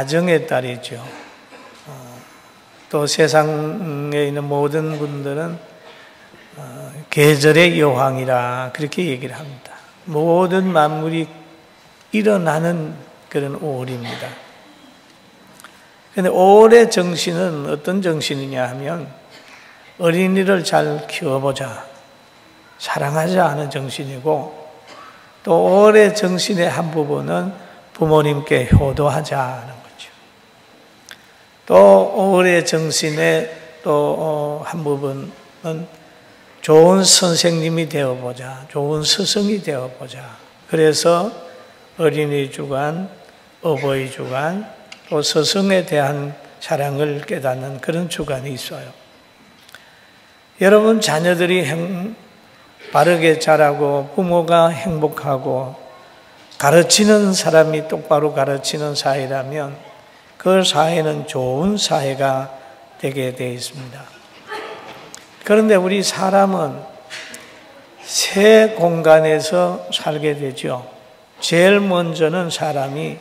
5월은 가정의 달이죠. 어, 또 세상에 있는 모든 분들은 어, 계절의 여왕이라 그렇게 얘기를 합니다. 모든 만물이 일어나는 그런 5월입니다. 그런데 5월의 정신은 어떤 정신이냐 하면 어린이를 잘 키워보자, 사랑하자 하는 정신이고 또 5월의 정신의 한 부분은 부모님께 효도하자 또 올해 정신의 또 한 부분은 좋은 선생님이 되어보자, 좋은 스승이 되어보자. 그래서 어린이 주간, 어버이 주간, 또 스승에 대한 사랑을 깨닫는 그런 주간이 있어요. 여러분 자녀들이 행, 바르게 자라고 부모가 행복하고 가르치는 사람이 똑바로 가르치는 사회라면 그 사회는 좋은 사회가 되게 되어 있습니다. 그런데 우리 사람은 새 공간에서 살게 되죠. 제일 먼저는 사람이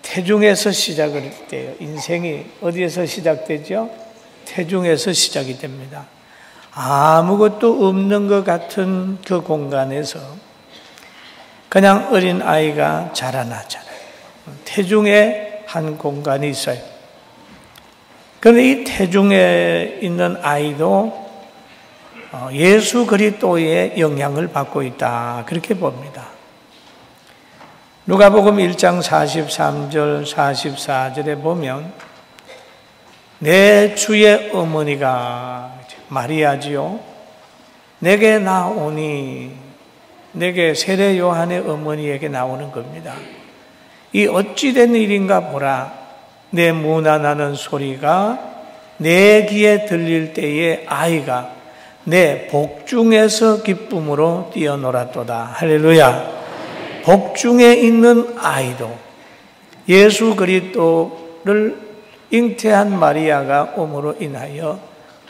태중에서 시작을 돼요. 인생이 어디에서 시작되죠? 태중에서 시작이 됩니다. 아무것도 없는 것 같은 그 공간에서 그냥 어린 아이가 자라나잖아요. 태중에 한 공간이 있어요. 그런데 이 태중에 있는 아이도 어, 예수 그리스도의 영향을 받고 있다. 그렇게 봅니다. 누가복음 1장 43절 44절에 보면 내 주의 어머니가 마리아지요 내게 나오니 내게 세례 요한의 어머니에게 나오는 겁니다. 이 어찌된 일인가 보라. 내 무난하는 소리가 내 귀에 들릴 때에 아이가 내 복중에서 기쁨으로 뛰어놀았도다. 할렐루야. 복중에 있는 아이도 예수 그리스도를 잉태한 마리아가 옴으로 인하여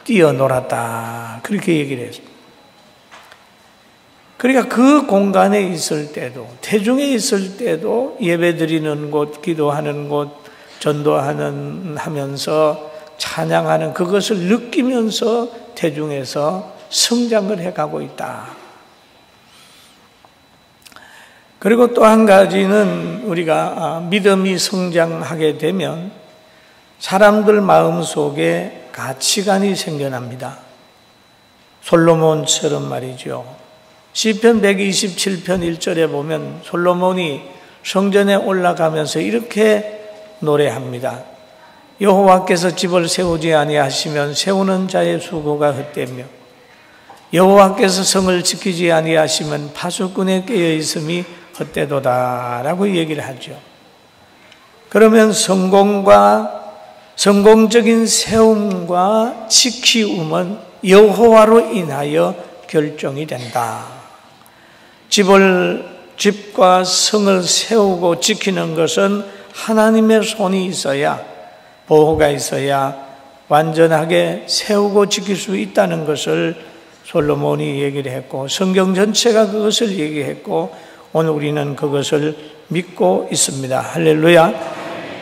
뛰어놀았다. 그렇게 얘기를 했습니다. 그러니까 그 공간에 있을 때도, 태중에 있을 때도 예배 드리는 곳, 기도하는 곳, 전도하는 하면서 찬양하는 그것을 느끼면서 태중에서 성장을 해가고 있다. 그리고 또 한 가지는 우리가 아, 믿음이 성장하게 되면 사람들 마음 속에 가치관이 생겨납니다. 솔로몬처럼 말이죠. 시편 127편 1절에 보면 솔로몬이 성전에 올라가면서 이렇게 노래합니다. 여호와께서 집을 세우지 아니하시면 세우는 자의 수고가 헛되며 여호와께서 성을 지키지 아니하시면 파수꾼에 깨어 있음이 헛되도다라고 얘기를 하죠. 그러면 성공과 성공적인 세움과 지키움은 여호와로 인하여 결정이 된다. 집을 집과 성을 세우고 지키는 것은 하나님의 손이 있어야 보호가 있어야 완전하게 세우고 지킬 수 있다는 것을 솔로몬이 얘기를 했고 성경 전체가 그것을 얘기했고 오늘 우리는 그것을 믿고 있습니다. 할렐루야.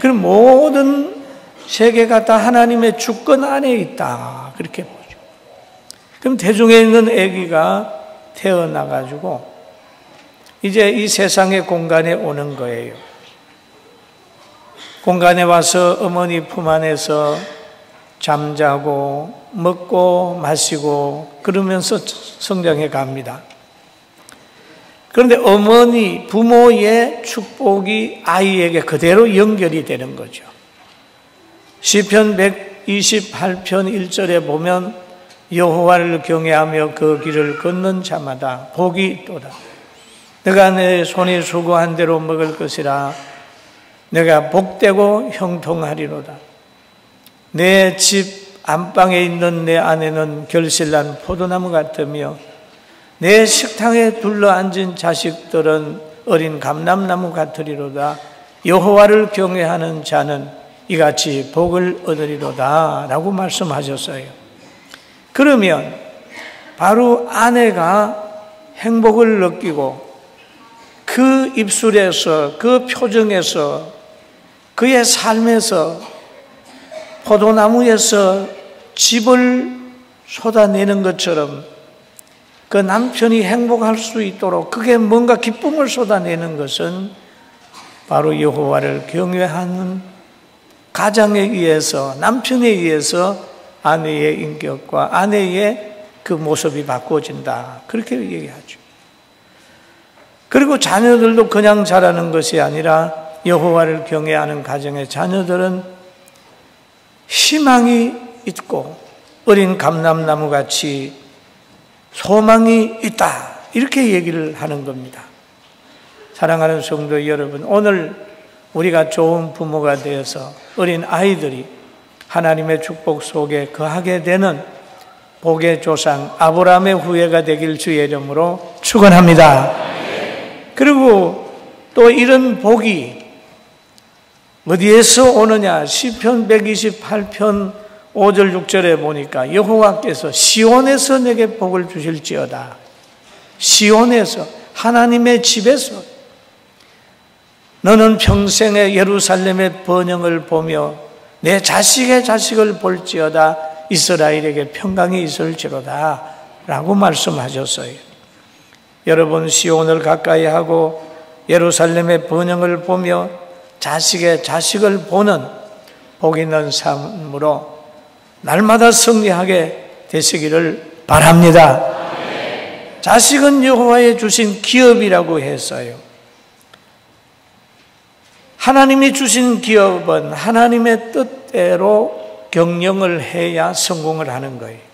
그럼 모든 세계가 다 하나님의 주권 안에 있다. 그렇게 보죠. 그럼 대중에 있는 아기가 태어나 가지고 이제 이 세상의 공간에 오는 거예요. 공간에 와서 어머니 품 안에서 잠자고 먹고 마시고 그러면서 성장해 갑니다. 그런데 어머니, 부모의 축복이 아이에게 그대로 연결이 되는 거죠. 시편 128편 1절에 보면 여호와를 경외하며 그 길을 걷는 자마다 복이 있도다. 내가 내 손이 수고한 대로 먹을 것이라 내가 복되고 형통하리로다. 내 집 안방에 있는 내 아내는 결실난 포도나무 같으며 내 식탁에 둘러앉은 자식들은 어린 감람나무 같으리로다. 여호와를 경외하는 자는 이같이 복을 얻으리로다. 라고 말씀하셨어요. 그러면 바로 아내가 행복을 느끼고 그 입술에서, 그 표정에서, 그의 삶에서 포도나무에서 집을 쏟아내는 것처럼 그 남편이 행복할 수 있도록 그게 뭔가 기쁨을 쏟아내는 것은 바로 여호와를 경외하는 가장에 의해서 남편에 의해서 아내의 인격과 아내의 그 모습이 바꿔진다. 그렇게 얘기하죠. 그리고 자녀들도 그냥 자라는 것이 아니라 여호와를 경외하는 가정의 자녀들은 희망이 있고 어린 감람나무 같이 소망이 있다. 이렇게 얘기를 하는 겁니다. 사랑하는 성도 여러분, 오늘 우리가 좋은 부모가 되어서 어린 아이들이 하나님의 축복 속에 거하게 되는 복의 조상 아브라함의 후예가 되길 주의 이름으로 축원합니다. 그리고 또 이런 복이 어디에서 오느냐? 시편 128편 5절 6절에 보니까 여호와께서 시온에서 내게 복을 주실지어다. 시온에서 하나님의 집에서 너는 평생에 예루살렘의 번영을 보며 내 자식의 자식을 볼지어다 이스라엘에게 평강이 있을지로다 라고 말씀하셨어요. 여러분 시온을 가까이 하고 예루살렘의 번영을 보며 자식의 자식을 보는 복 있는 삶으로 날마다 승리하게 되시기를 바랍니다. 자식은 여호와의 주신 기업이라고 했어요. 하나님이 주신 기업은 하나님의 뜻대로 경영을 해야 성공을 하는 거예요.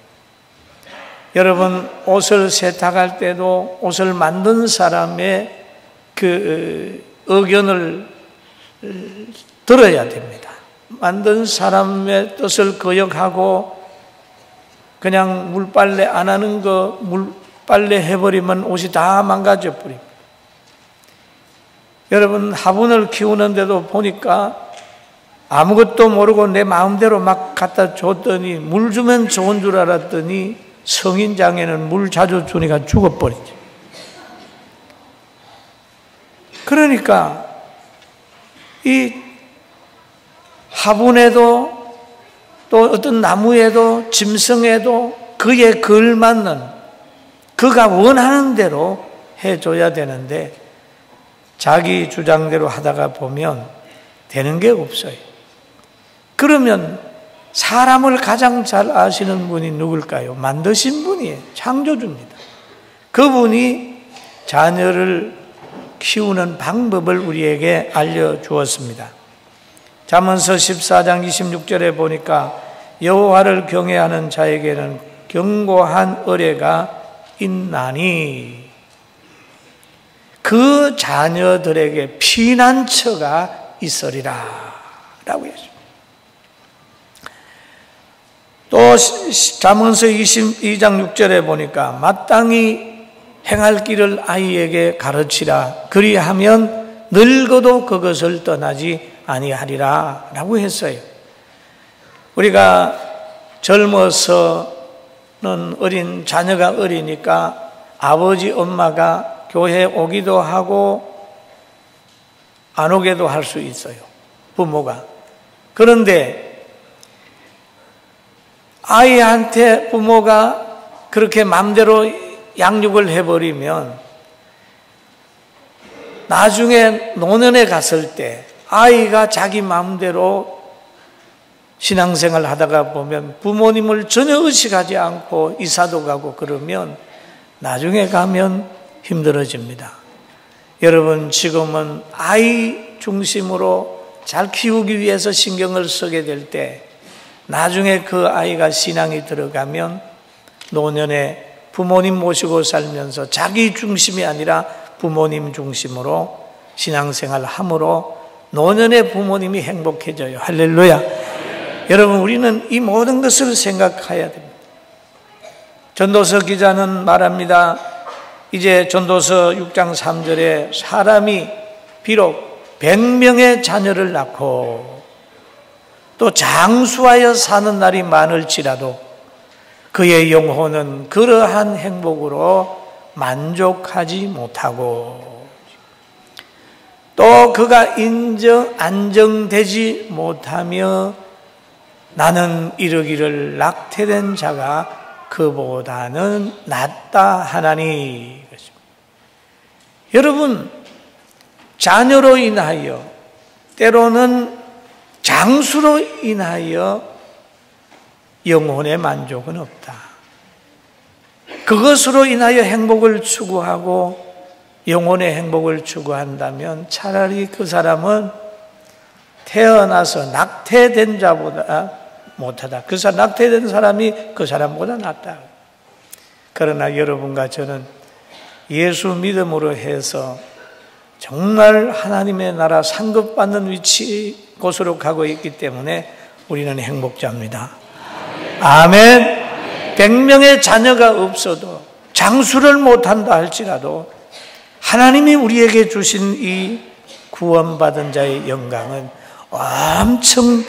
여러분, 옷을 세탁할 때도 옷을 만든 사람의 그 의견을 들어야 됩니다. 만든 사람의 뜻을 거역하고 그냥 물빨래 안 하는 거 물빨래 해버리면 옷이 다 망가져 버립니다. 여러분 화분을 키우는데도 보니까 아무것도 모르고 내 마음대로 막 갖다 줬더니 물 주면 좋은 줄 알았더니 성인 장에는 물 자주 주니까 죽어버리지. 그러니까 이 화분에도 또 어떤 나무에도 짐승에도 그에 걸맞는 그가 원하는 대로 해줘야 되는데 자기 주장대로 하다가 보면 되는 게 없어요. 그러면 사람을 가장 잘 아시는 분이 누굴까요? 만드신 분이에요. 창조주입니다. 그분이 자녀를 키우는 방법을 우리에게 알려주었습니다. 잠언서 14장 26절에 보니까 여호와를 경외하는 자에게는 견고한 의뢰가 있나니 그 자녀들에게 피난처가 있으리라 라고 했습니다. 또 잠언서 22장 6절에 보니까 마땅히 행할 길을 아이에게 가르치라. 그리하면 늙어도 그것을 떠나지 아니하리라. 라고 했어요. 우리가 젊어서는 어린, 자녀가 어리니까 아버지, 엄마가 교회 오기도 하고 안 오게도 할 수 있어요. 부모가. 그런데 아이한테 부모가 그렇게 마음대로 양육을 해버리면 나중에 노년에 갔을 때 아이가 자기 마음대로 신앙생활 하다가 보면 부모님을 전혀 의식하지 않고 이사도 가고 그러면 나중에 가면 힘들어집니다. 여러분, 지금은 아이 중심으로 잘 키우기 위해서 신경을 쓰게 될 때, 나중에 그 아이가 신앙이 들어가면 노년에 부모님 모시고 살면서 자기 중심이 아니라 부모님 중심으로 신앙생활 함으로 노년의 부모님이 행복해져요. 할렐루야. 여러분, 우리는 이 모든 것을 생각해야 됩니다. 전도서 기자는 말합니다. 이제 전도서 6장 3절에 사람이 비록 100명의 자녀를 낳고 또 장수하여 사는 날이 많을지라도 그의 영혼은 그러한 행복으로 만족하지 못하고 또 그가 인정, 안정되지 못하며 나는 이르기를 낙태된 자가 그보다는 낫다 하나니. 여러분, 자녀로 인하여, 때로는 장수로 인하여 영혼의 만족은 없다. 그것으로 인하여 행복을 추구하고 영혼의 행복을 추구한다면 차라리 그 사람은 태어나서 낙태된 자보다 못하다. 그 사람, 낙태된 사람이 그 사람보다 낫다. 그러나 여러분과 저는 예수 믿음으로 해서 정말 하나님의 나라 상급받는 위치 곳으로 가고 있기 때문에 우리는 행복자입니다. 아멘. 100명의 자녀가 없어도 장수를 못한다 할지라도 하나님이 우리에게 주신 이 구원받은 자의 영광은 엄청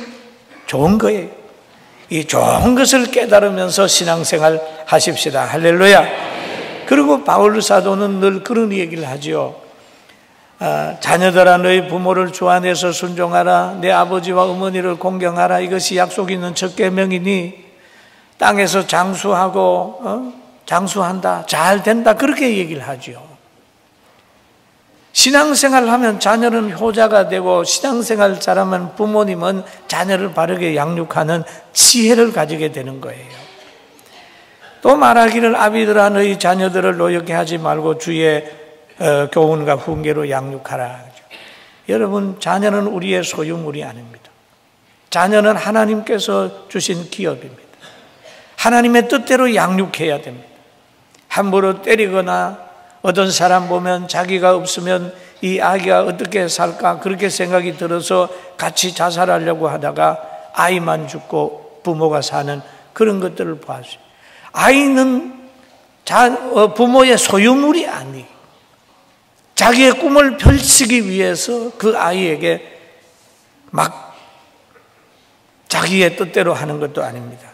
좋은 거예요. 이 좋은 것을 깨달으면서 신앙생활 하십시다. 할렐루야. 그리고 바울 사도는 늘 그런 얘기를 하죠. 아, 자녀들아 너희 부모를 주안해서 순종하라. 내 아버지와 어머니를 공경하라. 이것이 약속 있는 첫 계명이니 땅에서 장수하고 어? 장수한다. 잘 된다. 그렇게 얘기를 하죠. 신앙생활 하면 자녀는 효자가 되고 신앙생활 잘하면 부모님은 자녀를 바르게 양육하는 지혜를 가지게 되는 거예요. 또 말하기를 아비들아 너희 자녀들을 노엽게 하지 말고 주의 어, 교훈과 훈계로 양육하라. 여러분 자녀는 우리의 소유물이 아닙니다. 자녀는 하나님께서 주신 기업입니다. 하나님의 뜻대로 양육해야 됩니다. 함부로 때리거나 어떤 사람 보면 자기가 없으면 이 아기가 어떻게 살까 그렇게 생각이 들어서 같이 자살하려고 하다가 아이만 죽고 부모가 사는 그런 것들을 보았어요. 아이는 자, 어, 부모의 소유물이 아니. 자기의 꿈을 펼치기 위해서 그 아이에게 막 자기의 뜻대로 하는 것도 아닙니다.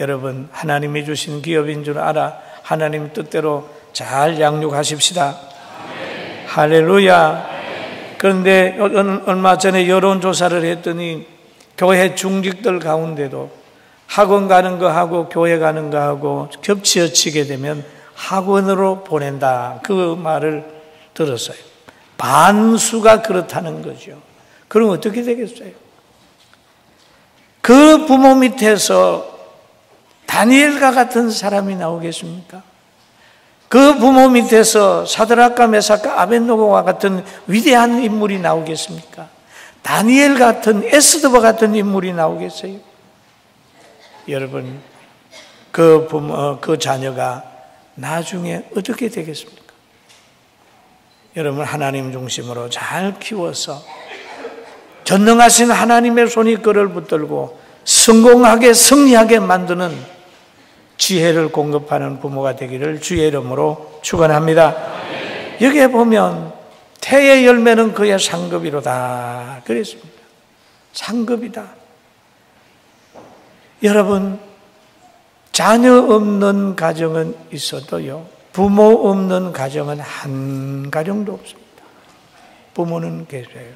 여러분, 하나님이 주신 기업인 줄 알아. 하나님 뜻대로 잘 양육하십시다. 할렐루야. 그런데 얼마 전에 여론조사를 했더니 교회 중직들 가운데도 학원 가는 거 하고 교회 가는 거 하고 겹치어치게 되면 학원으로 보낸다. 그 말을 들었어요. 반수가 그렇다는 거죠. 그럼 어떻게 되겠어요? 그 부모 밑에서 다니엘과 같은 사람이 나오겠습니까? 그 부모 밑에서 사드락과 메사카 아벤노고와 같은 위대한 인물이 나오겠습니까? 다니엘 같은 에스더와 같은 인물이 나오겠어요? 여러분, 그 부모, 그 자녀가 나중에 어떻게 되겠습니까? 여러분, 하나님 중심으로 잘 키워서 전능하신 하나님의 손이 그를 붙들고 성공하게 승리하게 만드는 지혜를 공급하는 부모가 되기를 주의 이름으로 축원합니다. 여기에 보면 태의 열매는 그의 상급이로다. 그랬습니다. 상급이다. 여러분, 자녀 없는 가정은 있어도요, 부모 없는 가정은 한 가정도 없습니다. 부모는 계세요.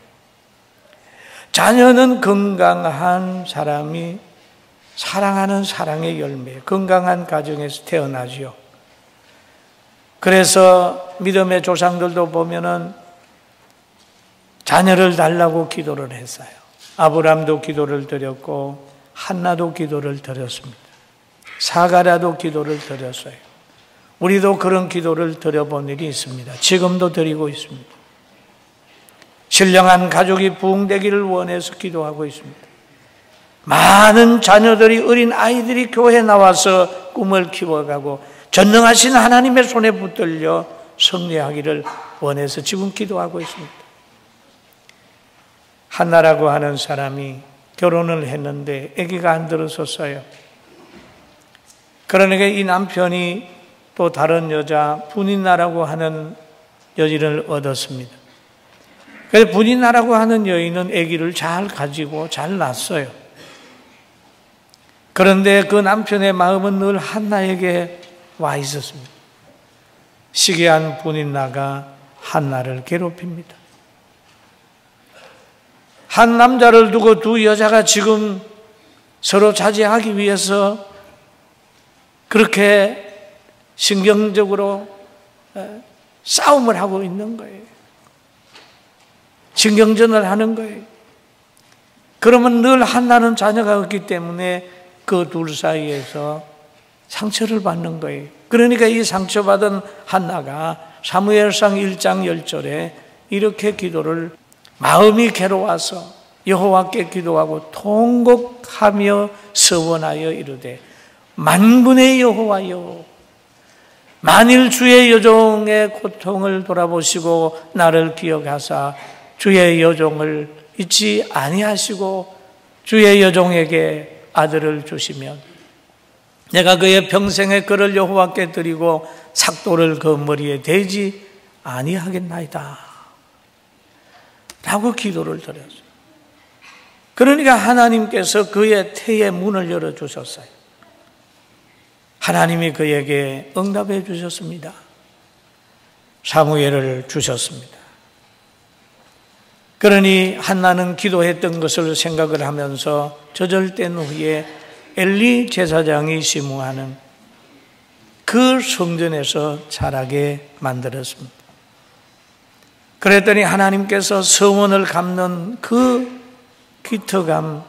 자녀는 건강한 사람이 사랑하는 사랑의 열매, 건강한 가정에서 태어나지요. 그래서 믿음의 조상들도 보면은 자녀를 달라고 기도를 했어요. 아브람도 기도를 드렸고 한나도 기도를 드렸습니다. 사가라도 기도를 드렸어요. 우리도 그런 기도를 드려본 일이 있습니다. 지금도 드리고 있습니다. 신령한 가족이 부흥되기를 원해서 기도하고 있습니다. 많은 자녀들이 어린 아이들이 교회에 나와서 꿈을 키워가고 전능하신 하나님의 손에 붙들려 승리하기를 원해서 지금 기도하고 있습니다. 한나라고 하는 사람이 결혼을 했는데 아기가 안 들어섰어요. 그러니까 이 남편이 또 다른 여자 분인나라고 하는 여인을 얻었습니다. 그래서 분인나라고 하는 여인은 아기를 잘 가지고 잘 낳았어요. 그런데 그 남편의 마음은 늘 한나에게 와 있었습니다. 시기한 분인나가 한나를 괴롭힙니다. 한 남자를 두고 두 여자가 지금 서로 자제하기 위해서 그렇게 신경적으로 싸움을 하고 있는 거예요. 신경전을 하는 거예요. 그러면 늘 한나는 자녀가 없기 때문에 그 둘 사이에서 상처를 받는 거예요. 그러니까 이 상처받은 한나가 사무엘상 1장 1절에 이렇게 기도를 마음이 괴로워서 여호와께 기도하고 통곡하며 서원하여 이르되 만군의 여호와여 만일 주의 여종의 고통을 돌아보시고 나를 기억하사 주의 여종을 잊지 아니하시고 주의 여종에게 아들을 주시면 내가 그의 평생의 그를 여호와께 드리고 삭도를 그 머리에 대지 아니하겠나이다. 라고 기도를 드렸어요. 그러니까 하나님께서 그의 태의 문을 열어주셨어요. 하나님이 그에게 응답해 주셨습니다. 사무엘을 주셨습니다. 그러니 한나는 기도했던 것을 생각을 하면서 저절된 후에 엘리 제사장이 시무하는 그 성전에서 자라게 만들었습니다. 그랬더니 하나님께서 서원을 갚는 그 기특함,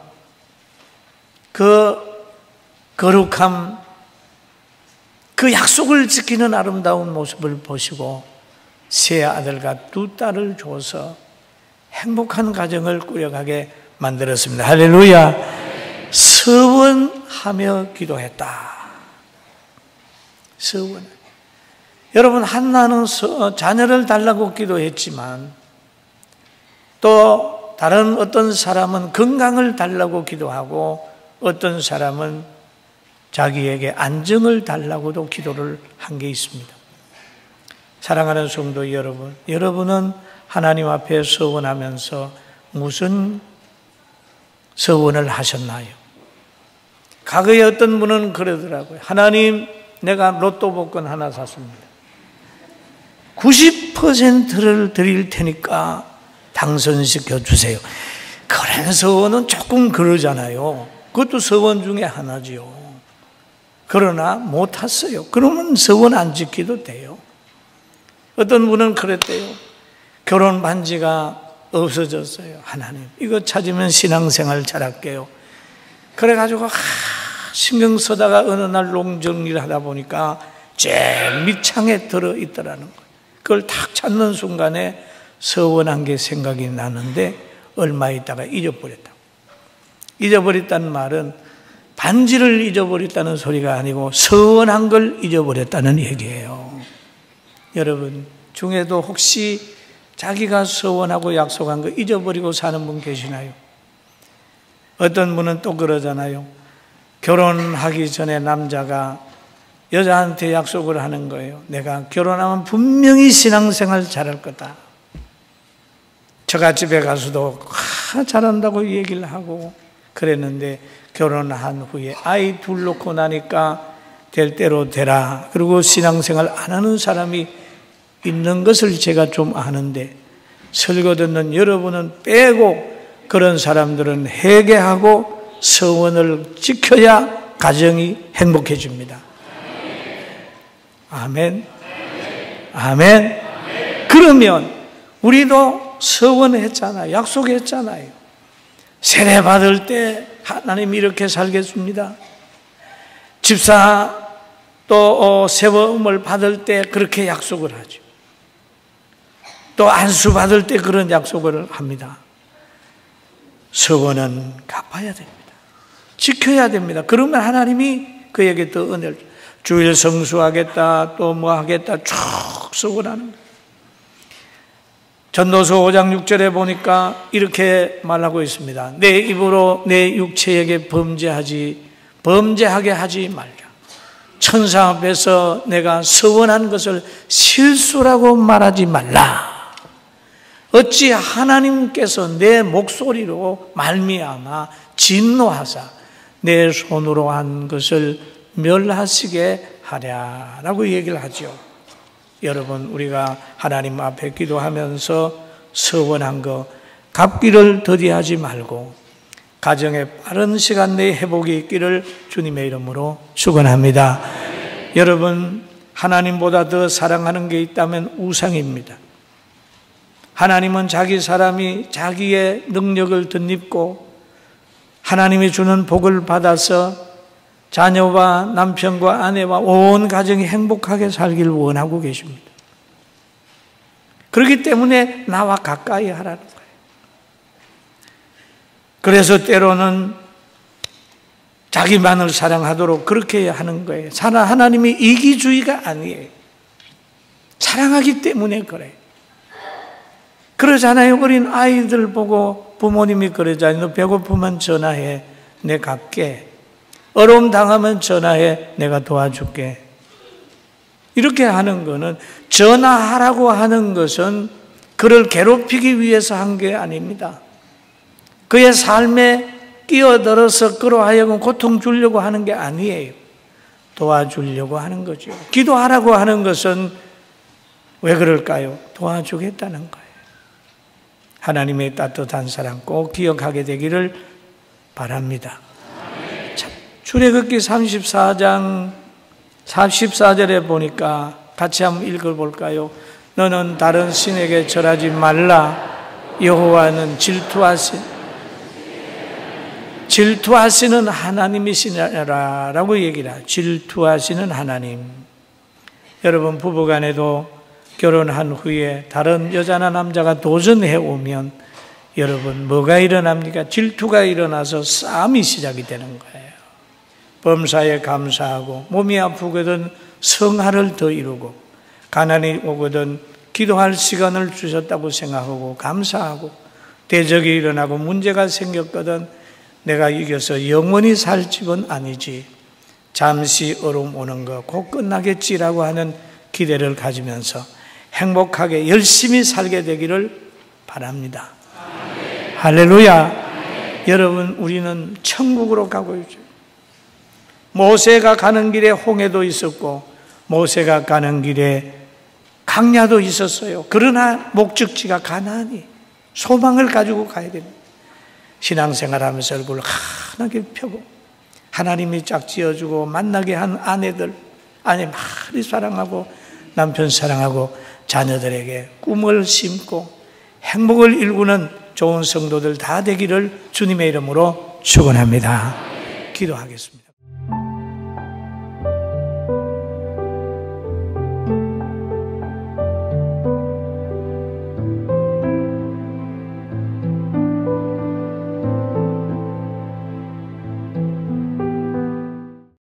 그 거룩함, 그 약속을 지키는 아름다운 모습을 보시고 세 아들과 두 딸을 줘서 행복한 가정을 꾸려가게 만들었습니다. 할렐루야. 서원하며 기도했다. 서원. 여러분, 한나는 자녀를 달라고 기도했지만 또 다른 어떤 사람은 건강을 달라고 기도하고 어떤 사람은 자기에게 안정을 달라고도 기도를 한 게 있습니다. 사랑하는 성도 여러분, 여러분은 하나님 앞에 서원하면서 무슨 서원을 하셨나요? 과거에 어떤 분은 그러더라고요. 하나님, 내가 로또 복권 하나 샀습니다. 90%를 드릴 테니까 당선시켜 주세요. 그런 서원은 조금 그러잖아요. 그것도 서원 중에 하나지요. 그러나 못 탔어요. 그러면 서원 안 지키도 돼요. 어떤 분은 그랬대요. 결혼 반지가 없어졌어요. 하나님. 이거 찾으면 신앙생활 잘할게요. 그래가지고, 하, 신경 쓰다가 어느 날 농정리를 하다 보니까 제일 밑창에 들어 있더라는 거예요. 그걸 탁 찾는 순간에 서원한 게 생각이 나는데 얼마 있다가 잊어버렸다. 잊어버렸다는 말은 반지를 잊어버렸다는 소리가 아니고 서원한 걸 잊어버렸다는 얘기예요. 여러분 중에도 혹시 자기가 서원하고 약속한 거 잊어버리고 사는 분 계시나요? 어떤 분은 또 그러잖아요. 결혼하기 전에 남자가 여자한테 약속을 하는 거예요. 내가 결혼하면 분명히 신앙생활 잘할 거다. 처갓집에 가서도 아, 잘한다고 얘기를 하고 그랬는데 결혼한 후에 아이 둘 놓고 나니까 될 대로 되라. 그리고 신앙생활 안 하는 사람이 있는 것을 제가 좀 아는데 설교 듣는 여러분은 빼고 그런 사람들은 회개하고 서원을 지켜야 가정이 행복해집니다. 아멘. 아멘. 그러면 우리도 서원했잖아요. 약속했잖아요. 세례 받을 때 하나님 이렇게 살겠습니다. 집사 또 어, 세범을 받을 때 그렇게 약속을 하죠. 또 안수 받을 때 그런 약속을 합니다. 서원은 갚아야 됩니다. 지켜야 됩니다. 그러면 하나님이 그에게 더 은혜를 주일 성수하겠다 또 뭐 하겠다 쭉 서원하는 전도서 5장 6절에 보니까 이렇게 말하고 있습니다. 내 입으로 내 육체에게 범죄하지 범죄하게 하지 말라. 천사 앞에서 내가 서원한 것을 실수라고 말하지 말라. 어찌 하나님께서 내 목소리로 말미암아 진노하사 내 손으로 한 것을 멸하시게 하랴라고 얘기를 하죠. 여러분 우리가 하나님 앞에 기도하면서 서원한 거 갚기를 더디하지 말고 가정에 빠른 시간 내에 회복이 있기를 주님의 이름으로 축원합니다. 여러분 하나님보다 더 사랑하는 게 있다면 우상입니다. 하나님은 자기 사람이 자기의 능력을 덧입고 하나님이 주는 복을 받아서 자녀와 남편과 아내와 온 가정이 행복하게 살기를 원하고 계십니다. 그렇기 때문에 나와 가까이 하라는 거예요. 그래서 때로는 자기만을 사랑하도록 그렇게 하는 거예요. 하나님이 이기주의가 아니에요. 사랑하기 때문에 그래. 그러잖아요. 어린 아이들 보고 부모님이 그러잖아요. 너 배고프면 전화해. 내 갈게. 어려움 당하면 전화해. 내가 도와줄게. 이렇게 하는 거는 전화하라고 하는 것은 그를 괴롭히기 위해서 한 게 아닙니다. 그의 삶에 끼어들어서 그러하여금 고통 주려고 하는 게 아니에요. 도와주려고 하는 거죠. 기도하라고 하는 것은 왜 그럴까요? 도와주겠다는 거예요. 하나님의 따뜻한 사랑 꼭 기억하게 되기를 바랍니다. 출애굽기 34장 44절에 보니까 같이 한번 읽어 볼까요? 너는 다른 신에게 절하지 말라. 여호와는 질투하신 질투하시는 하나님이시라라고 얘기를 하 질투하시는 하나님. 여러분 부부간에도 결혼한 후에 다른 여자나 남자가 도전해 오면 여러분 뭐가 일어납니까? 질투가 일어나서 싸움이 시작이 되는 거예요. 범사에 감사하고 몸이 아프거든 성화를 더 이루고 가난이 오거든 기도할 시간을 주셨다고 생각하고 감사하고 대적이 일어나고 문제가 생겼거든 내가 이겨서 영원히 살 집은 아니지. 잠시 어려움 오는 거 곧 끝나겠지라고 하는 기대를 가지면서 행복하게 열심히 살게 되기를 바랍니다. 할렐루야. 여러분, 우리는 천국으로 가고 있죠. 모세가 가는 길에 홍해도 있었고, 모세가 가는 길에 강야도 있었어요. 그러나 목적지가 가나안이 소망을 가지고 가야 됩니다. 신앙생활 하면서 얼굴을 환하게 펴고 하나님이 짝 지어주고 만나게 한 아내들 아내 많이 사랑하고 남편 사랑하고 자녀들에게 꿈을 심고 행복을 일구는 좋은 성도들 다 되기를 주님의 이름으로 축원합니다. 기도하겠습니다.